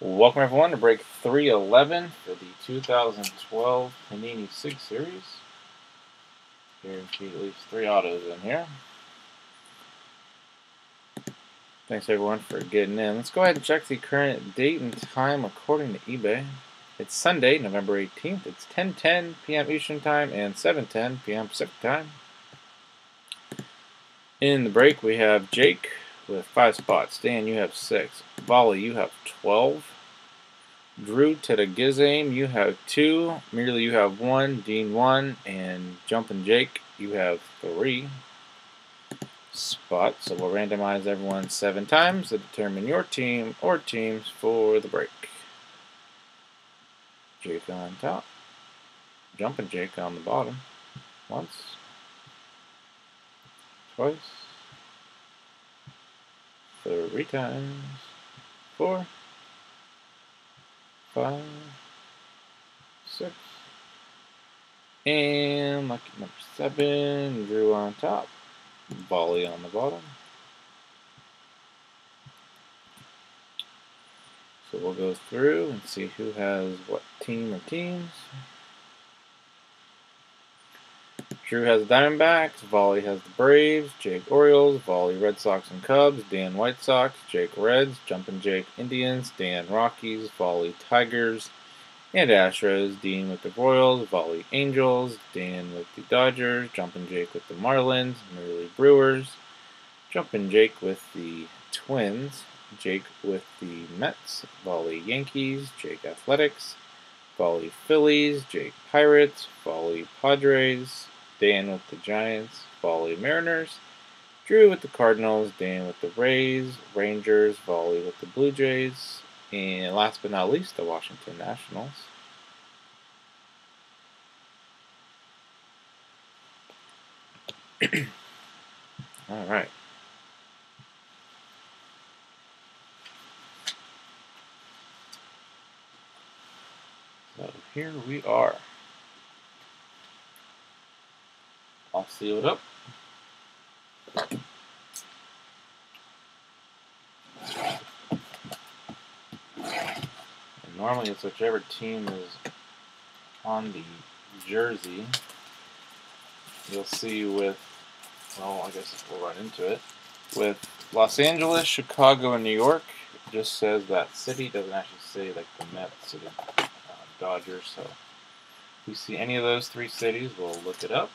Welcome everyone to break 311 for the 2012 Panini Sig Series. Guaranteed at least three autos in here. Thanks everyone for getting in. Let's go ahead and check the current date and time according to eBay. It's Sunday, November 18th. It's 10:10 p.m. Eastern Time and 7:10 p.m. Pacific Time. In the break, we have Jake with five spots. Dan, you have six. Volley, you have 12. Drew Tedagizame, you have two. Merely, you have one. Dean, one. And Jumpin' Jake, you have three spots. So we'll randomize everyone seven times to determine your team or teams for the break. Jake on top. Jumpin' Jake on the bottom. Once. Twice three times, four, five, six, and lucky number seven, Drew on top, volley on the bottom. So we'll go through and see who has what team or teams. Drew has the Diamondbacks, Volley has the Braves, Jake Orioles, Volley Red Sox and Cubs, Dan White Sox, Jake Reds, Jumpin' Jake Indians, Dan Rockies, Volley Tigers, and Astros, Dean with the Royals, Volley Angels, Dan with the Dodgers, Jumpin' Jake with the Marlins, Merely Brewers, Jumpin' Jake with the Twins, Jake with the Mets, Volley Yankees, Jake Athletics, Volley Phillies, Jake Pirates, Volley Padres, Dan with the Giants, Volley Mariners, Drew with the Cardinals, Dan with the Rays, Rangers, Volley with the Blue Jays, and last but not least, the Washington Nationals. All right. So here we are. Seal it up. And normally it's whichever team is on the jersey. You'll see with, well, I guess we'll run into it. With Los Angeles, Chicago, and New York, it just says that city. doesn't actually say like the Mets or the uh, Dodgers. So if we see any of those three cities, we'll look it up.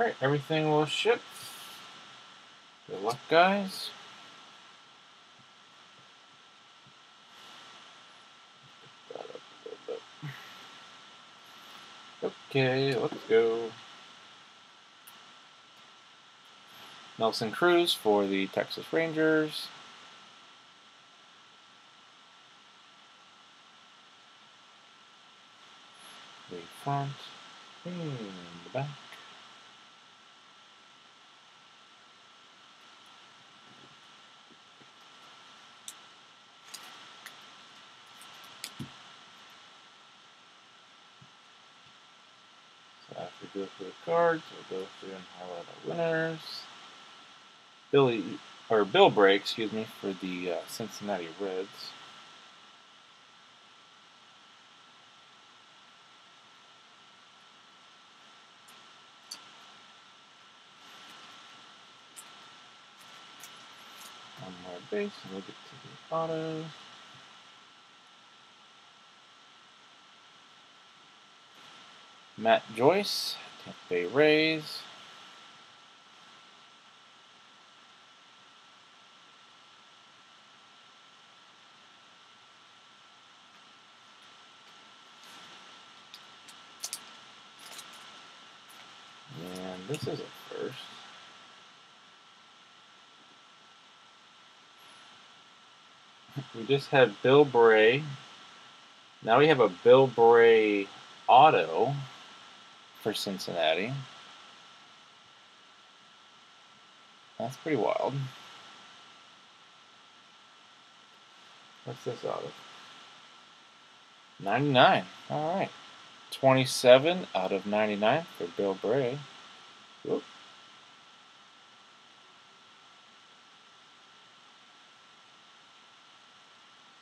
Alright, everything will ship. Good luck, guys. Okay, let's go. Nelson Cruz for the Texas Rangers. The front and the back. after we go through the cards, we'll go through and highlight our winners. Billy, or Bill Bray, excuse me, for the uh, Cincinnati Reds. One more base, and we'll get to the autos. Matt Joyce, Bay Rays. And this is a first. We just had Bill Bray. Now we have a Bill Bray auto. For Cincinnati. That's pretty wild. What's this out of? 99. All right. 27 out of 99 for Bill Bray. Whoop.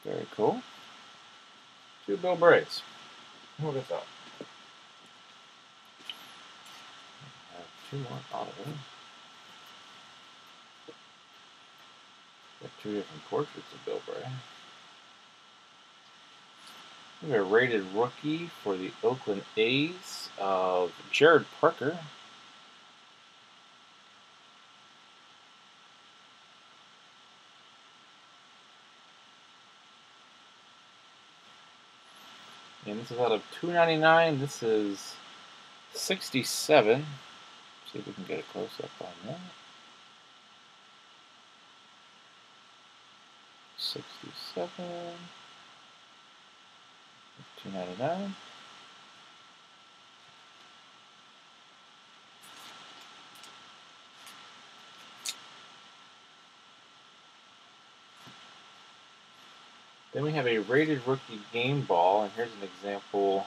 Very cool. Two Bill Brays. What is that? Two more autos. Got two different portraits of Bill Bray. We have a rated rookie for the Oakland A's of Jarrod Parker. And this is out of 299. This is 67. See if we can get a close up on that. 67. 299. Then we have a rated rookie game ball, and here's an example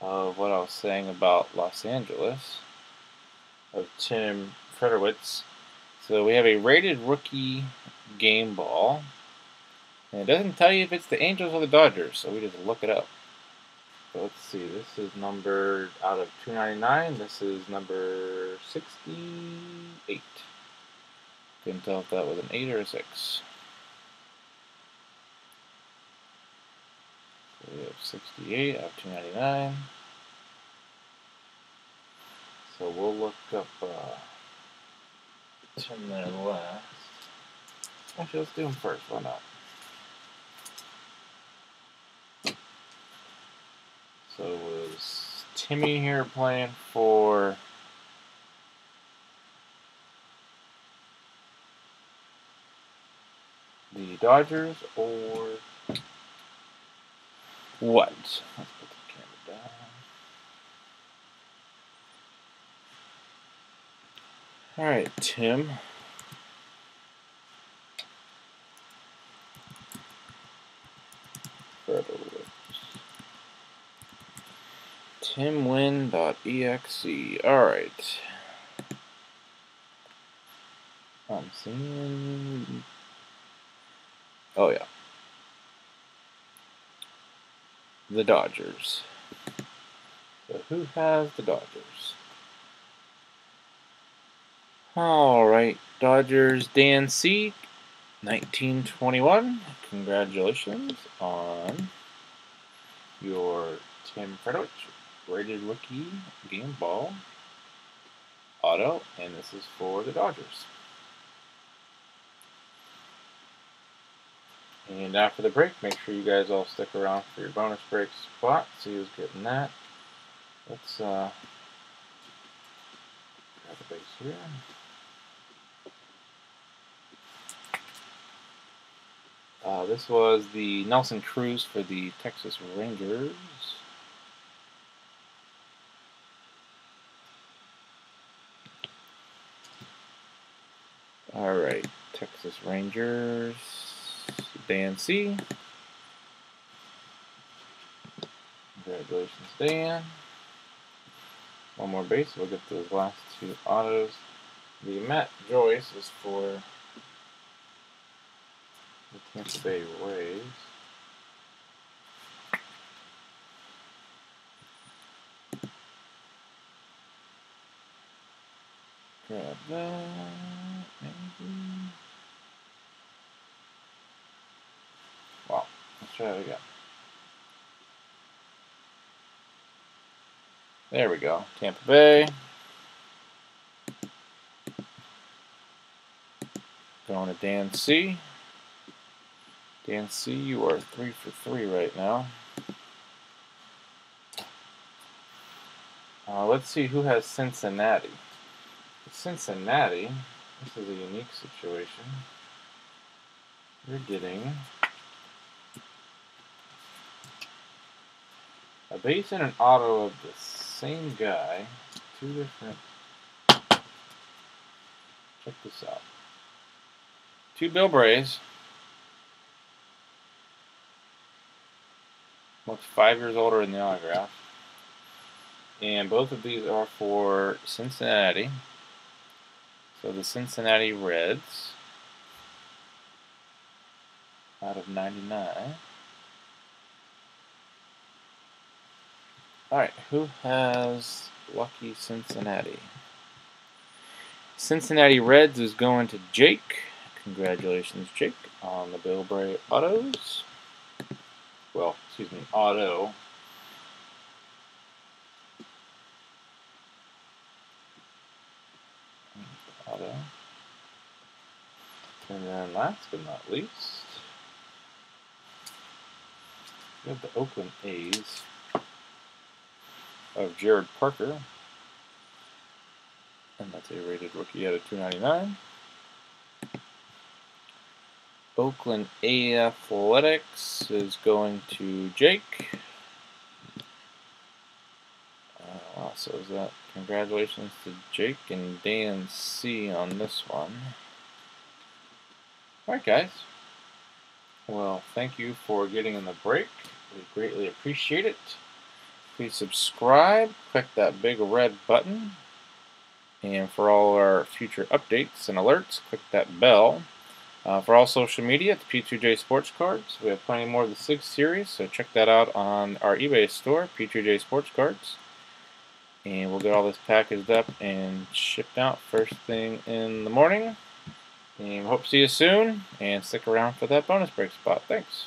of what I was saying about Los Angeles of Tim Federowicz. So we have a rated rookie game ball. And it doesn't tell you if it's the Angels or the Dodgers, so we just look it up. So let's see, this is numbered out of 299. This is number 68. Couldn't tell if that was an 8 or a 6. So we have 68 out of 299. So we'll look up uh, Tim there last. Actually, let's do him first. Why not? So was Timmy here playing for the Dodgers or what? Let's put the camera down. All right, Tim. timwin.exe. Alright. Um, I'm seeing. Oh, yeah. The Dodgers. So, who has the Dodgers? Alright, Dodgers Dan C. 1921. Congratulations on your Tim Federowicz rated rookie game ball auto, and this is for the Dodgers. And after the break, make sure you guys all stick around for your bonus break spot. See who's getting that. Let's uh, grab the base here. This was the Nelson Cruz for the Texas Rangers. All right, Texas Rangers, Dan C. Congratulations, Dan. One more base, we'll get those last two autos. The Matt Joyce is for Tampa Bay Rays. Grab that. Well, let's try it again. There we go. Tampa Bay. Going to Dan C. Dan C, you are three for three right now. Uh, let's see who has Cincinnati. Cincinnati this is a unique situation. You're getting a base and an auto of the same guy, two different. Check this out. Two Bill Brays. Looks five years older in the autograph. And both of these are for Cincinnati. So the Cincinnati Reds out of 99. Alright, who has Lucky Cincinnati? Cincinnati Reds is going to Jake. Congratulations, Jake, on the Bill Bray autos. Well, excuse me, auto. Auto. And then last but not least, we have the Oakland A's of Jarrod Parker. And that's a rated rookie out of 299. Oakland Athletics is going to Jake. Uh, so is that congratulations to Jake and Dan C on this one. Alright guys. Well, thank you for getting in the break. We greatly appreciate it. Please subscribe, click that big red button. And for all our future updates and alerts, click that bell. Uh, for all social media, it's P2J Sports Cards. We have plenty more of the SIG series, so check that out on our eBay store, P2J Sports Cards. And we'll get all this packaged up and shipped out first thing in the morning. And hope to see you soon, and stick around for that bonus break spot. Thanks.